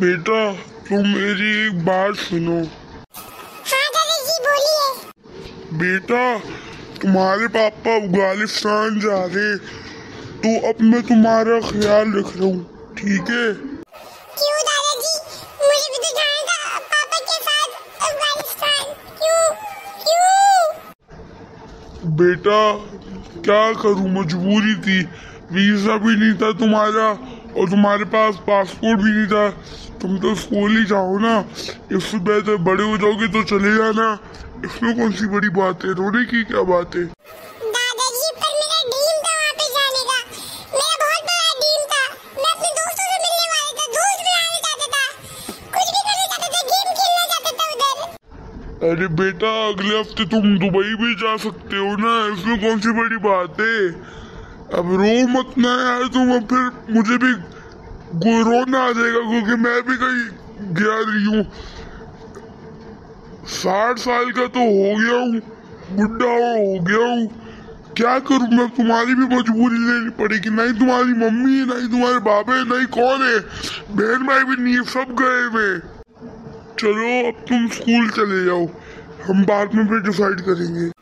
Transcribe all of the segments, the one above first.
बेटा तुम मेरी एक बात सुनो। हाँ दादाजी बोलिए। बेटा तुम्हारे पापा अफ़गानिस्तान जा रहे तो अब मैं तुम्हारा ख्याल रख रहा हूँ ठीक है? क्यों दादाजी? मुझे भी तो जाना था पापा के साथ अफ़गानिस्तान। क्यों? क्यों? बेटा क्या करूँ? मजबूरी थी। वीज़ा भी नहीं था तुम्हारा और तुम्हारे पास पासपोर्ट भी नहीं था। तुम तो स्कूल ही जाओ ना। इससे बेहतर बड़े हो जाओगे तो चले जाना। इसमें कौन सी बड़ी बात है? रोने की क्या बात है? दादाजी पर मेरा ड्रीम था वहाँ पे जाने का। मेरा बहुत बड़ा ड्रीम था। मैं अपने दोस्तों से मिलने वाला था। दोस्त बनाना चाहता था। कुछ भी करना चाहता था गेम खेलना चाहता था उधर। अरे बेटा अगले हफ़्ते तुम दुबई भी जा सकते हो ना। इसमें कौन सी बड़ी बात है? अब रो मत ना यार तुम। अब फिर मुझे भी गो- रोना आ जाएगा, क्योंकि मैं भी कहीं गया नहीं हूँ। साठ साल का तो हो गया हूँ बुढ़ा हो गया हूँ। क्या करूँ मैं? तुम्हारी भी मजबूरी लेनी पड़ेगी। नहीं तुम्हारी मम्मी है, नहीं तुम्हारे बाबे है, नहीं कौन है? बहन भाई भी नहीं सब गए हुए चलो, अब तुम स्कूल चले जाओ। हम बाद में फिर डिसाइड करेंगे।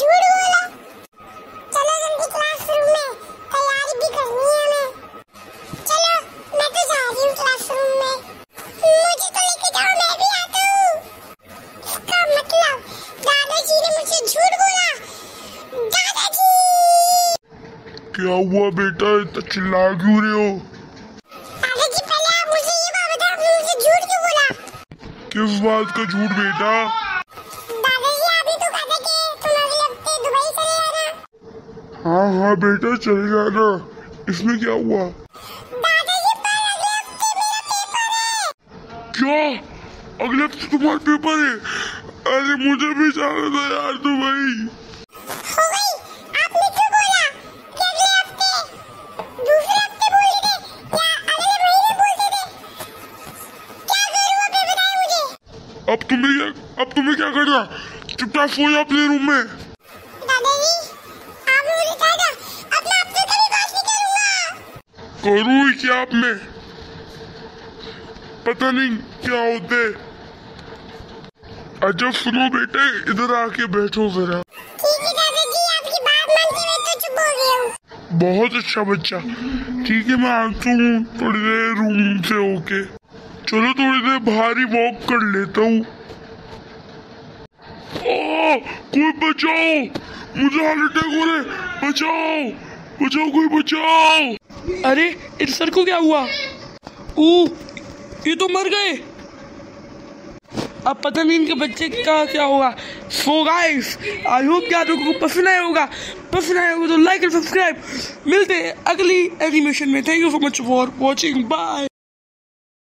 झूठ बोला। चलो जल्दी क्लासरूम में तैयारी भी करनी है हमें। चलो मैं तो जा रही हूँ क्लासरूम में। मुझे तो लेके जाओ मैं भी आता हूँ। इसका मतलब दादाजी ने मुझे झूठ बोला। दादाजी! क्या हुआ बेटा? इतना चिल्ला क्यों रहे हो? दादाजी पहले आप मुझे ये बात बताओ मुझे झूठ क्यों बोला? किस बात का झूठ बेटा? हाँ हाँ बेटा चले जाना इसमें क्या हुआ? क्या? अगले हफ़्ते तुम्हारा पेपर है? अरे मुझे भी जाना था यार दुबई। हो गई। आपने क्यों बोला? कि अगले हफ़्ते दूसरे हफ़्ते बोल रहे थे या अगले महीने बोलते थे? क्या करूँ अभी बताइए मुझे। अब तुम्हें क्या अब तुम्हें क्या करना? चुपचाप सो जाओ अपने रूम में दादाजी आपने मुझे कहा था अपना आपसे कभी बात नहीं करूँगा करूँ ही क्या अब मैं? पता नहीं क्या होते। अजब सुनो बेटे इधर आके बैठो जरा। है तो चुप हो गया हूँ। बहुत अच्छा बच्चा। ठीक है मैं आता हूँ थोड़ी देर रूम से होके। चलो थोड़ी देर बाहर ही वॉक कर लेता हूँ। कोई बचाओ। मुझे हार्ट अटैक हो रहा है। बचाओ। बचाओ कोई बचाओ। अरे, इन सर को क्या हुआ? ओ ये तो मर गए। अब पता नहीं इनके बच्चे का क्या होगा। सो गाइस आई होप कि आप लोगों को पसंद आया होगा। पसंद आया होगा तो लाइक एंड सब्सक्राइब मिलते हैं अगली एनिमेशन में। Thank you so much for watching bye